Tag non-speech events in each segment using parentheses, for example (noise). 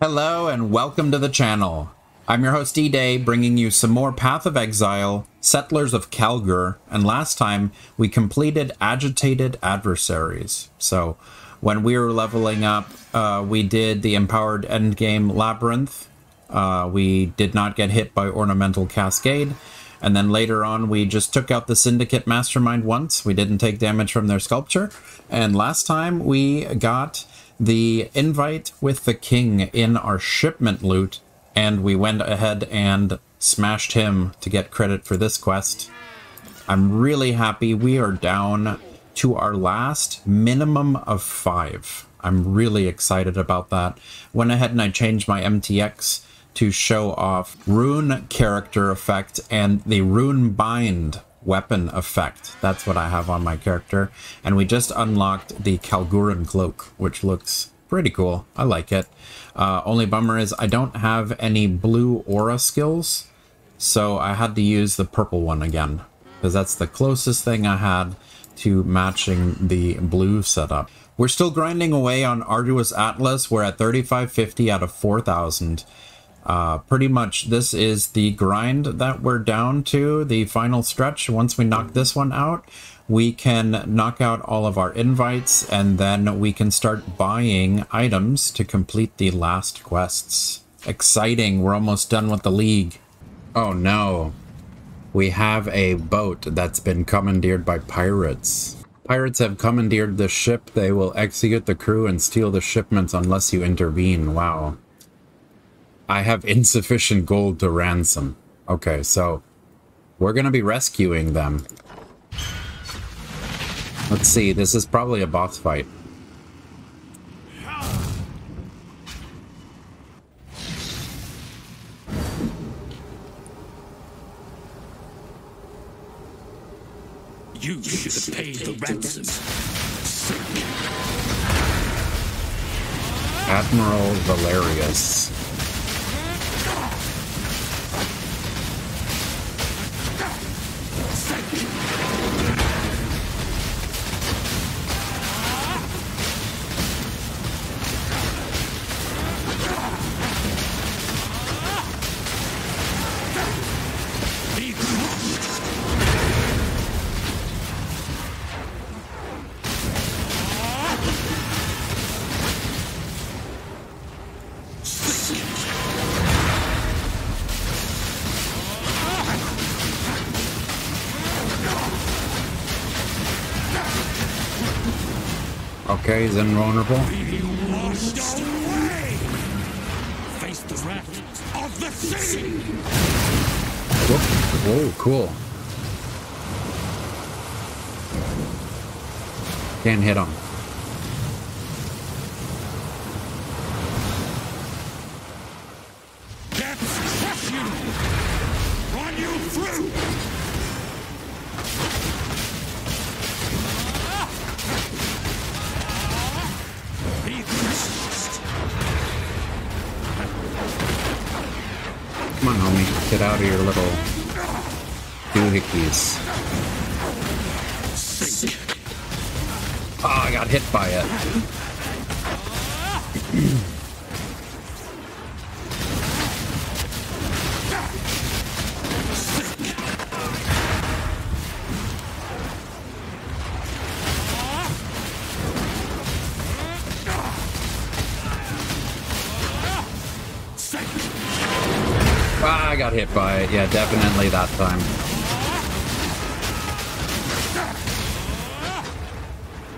Hello and welcome to the channel. I'm your host D_Dae, bringing you some more Path of Exile, Settlers of Kalguur, and last time we completed Agitated Adversaries. So when we were leveling up, uh, we did the Empowered Endgame Labyrinth. Uh, we did not get hit by Ornamental Cascade, and then later on we just took out the Syndicate Mastermind once. We didn't take damage from their sculpture, and last time we got the invite with the king in our shipment loot, and we went ahead and smashed him to get credit for this quest. I'm really happy we are down to our last minimum of five. I'm really excited about that. Went ahead and I changed my MTX to show off rune character effect and the rune bind weapon effect. That's what I have on my character. And we just unlocked the Kalguuran cloak, which looks pretty cool. I like it. Uh, only bummer is I don't have any blue aura skills, so I had to use the purple one again, because that's the closest thing I had to matching the blue setup. We're still grinding away on Arduous Atlas. We're at 3550 out of 4000. Uh, pretty much this is the grind that we're down to, the final stretch. Once we knock this one out, we can knock out all of our invites and then we can start buying items to complete the last quests. Exciting, we're almost done with the league. Oh no, we have a boat that's been commandeered by pirates. Pirates have commandeered the ship, they will execute the crew and steal the shipments unless you intervene. Wow. I have insufficient gold to ransom. Okay, so we're going to be rescuing them. Let's see, this is probably a boss fight. You should have paid the ransom. Admiral Valerius. Okay, he's invulnerable. Face the wrath of the sea. Whoa, cool. Can't hit him. Come on, homie. Get out of your little doohickeys. Oh, I got hit by it. (clears throat) by it. Yeah, definitely that time.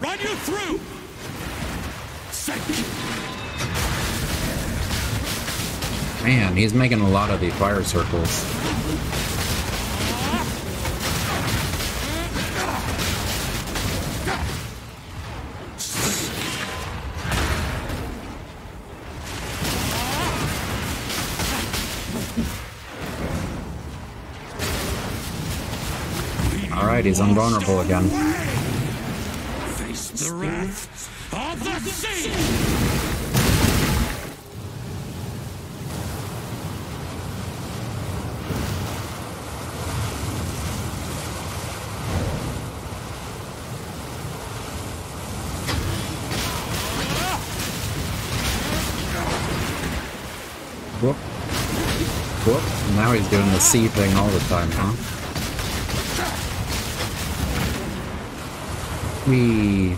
Run you through. Man, he's making a lot of the fire circles. Alright, he's invulnerable again. Face the wrath of the sea. Whoop. Whoop. Now he's doing the C thing all the time, huh? We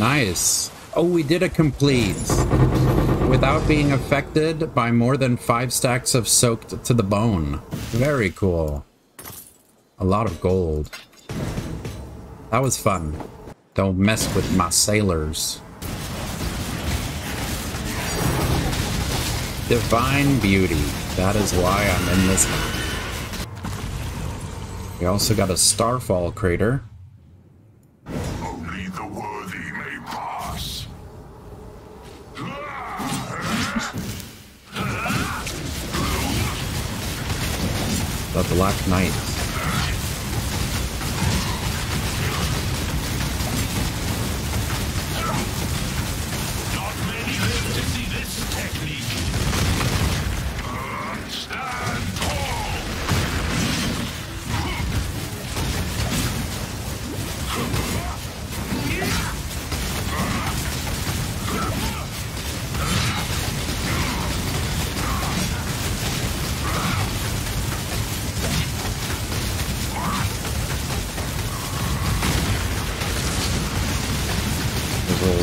Nice. Oh, we did a complete. Without being affected by more than five stacks of soaked to the bone. Very cool. A lot of gold. That was fun. Don't mess with my sailors. Divine beauty. That is why I'm in this map. We also got a Starfall crater. The Black Knight.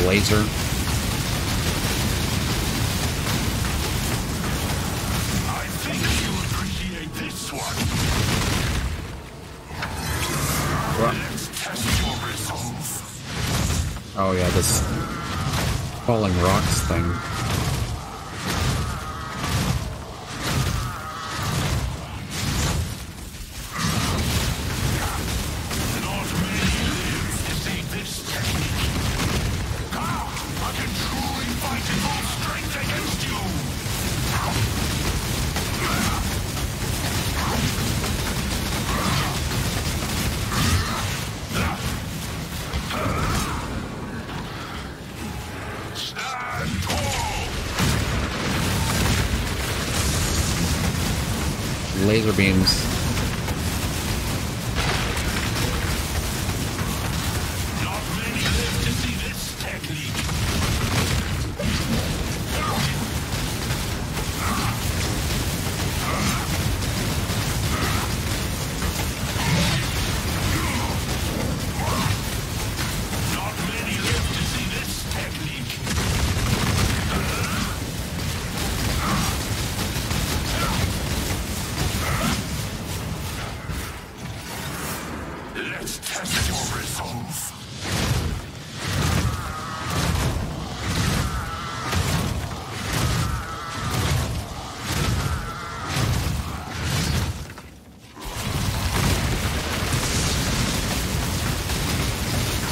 Laser. Laser beams.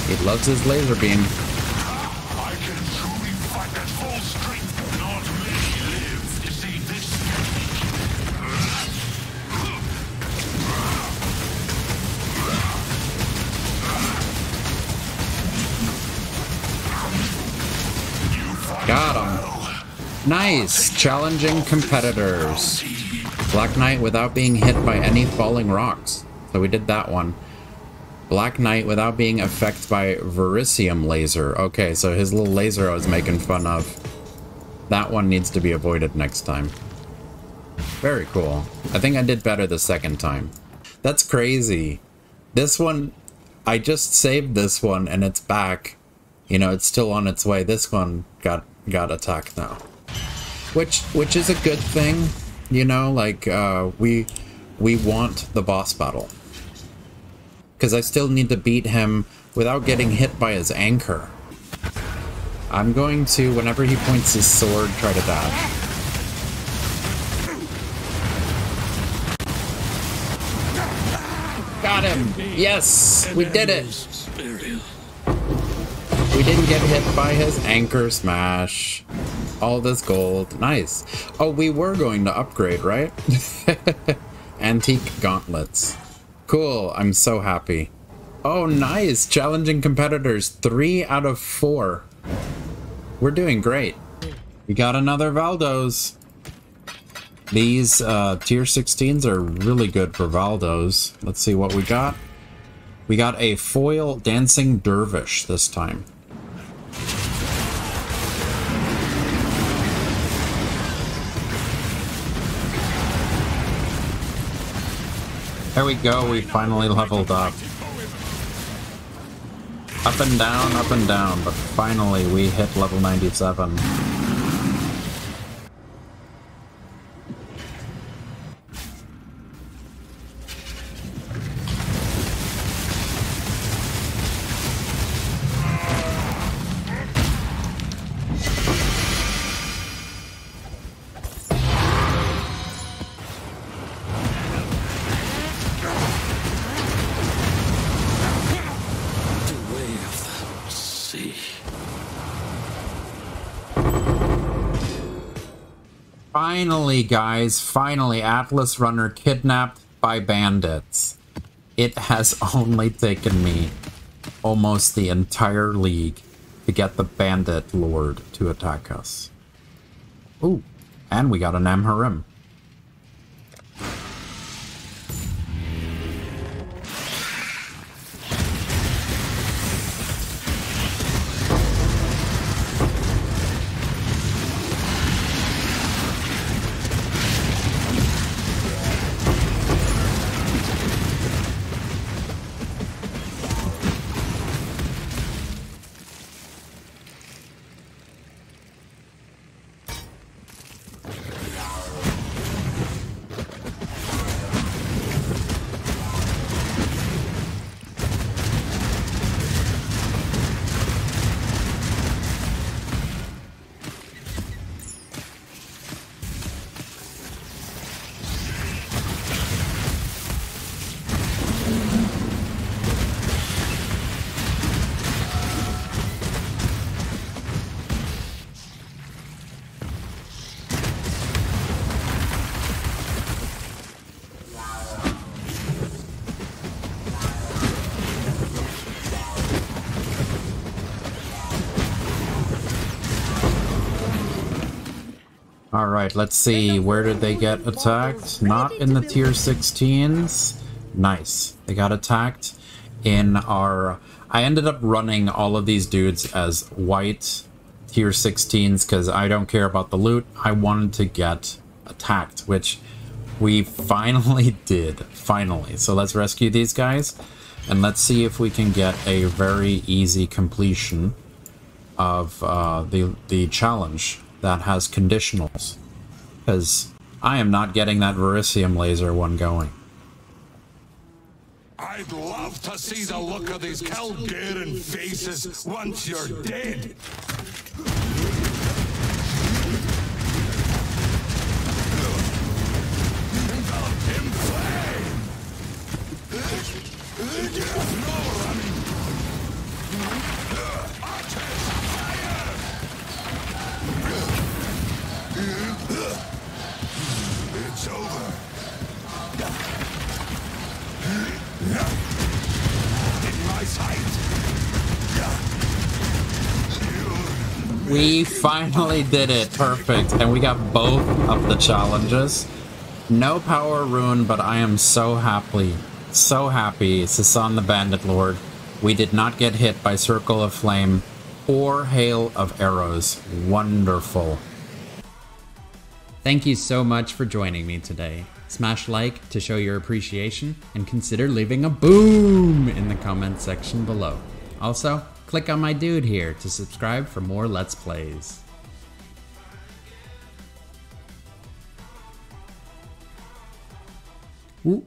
He loves his laser beam. Got him. Nice. Challenging competitors. Black Knight without being hit by any falling rocks. So we did that one. Black Knight without being affected by Verisium laser. Okay, so his little laser I was making fun of. That one needs to be avoided next time. Very cool. I think I did better the second time. That's crazy. This one, I just saved this one and it's back. You know, it's still on its way. This one got got attacked now. Which which is a good thing, you know, like uh we we want the boss battle. Cuz I still need to beat him without getting hit by his anchor. I'm going to whenever he points his sword try to dash. Got him. Yes, we did it. We didn't get hit by his anchor smash. All this gold. Nice. Oh, we were going to upgrade, right? (laughs) Antique gauntlets. Cool. I'm so happy. Oh, nice. Challenging competitors. Three out of four. We're doing great. We got another Valdos. These uh, tier 16s are really good for Valdos. Let's see what we got. We got a foil dancing dervish this time. There we go, we finally leveled up. Up and down, up and down, but finally we hit level 97. Finally, guys, finally, Atlas Runner kidnapped by bandits. It has (laughs) only taken me almost the entire league to get the bandit lord to attack us. Ooh, and we got an Amharim. All right, let's see. Where did they get attacked? Not in the tier 16s. Nice. They got attacked in our... I ended up running all of these dudes as white tier 16s because I don't care about the loot. I wanted to get attacked, which we (laughs) finally did. Finally. So let's rescue these guys and let's see if we can get a very easy completion of uh, the, the challenge that has conditionals. Because I am not getting that Verisium laser one going. I'd love to see the look of these Kalguuran faces once you're dead. It's We finally did it. Perfect. And we got both of the challenges. No power rune, but I am so happy. So happy. Sasan the Bandit Lord. We did not get hit by Circle of Flame or Hail of Arrows. Wonderful. Thank you so much for joining me today. Smash like to show your appreciation and consider leaving a boom in the comment section below. Also, click on my dude here to subscribe for more Let's Plays. Ooh.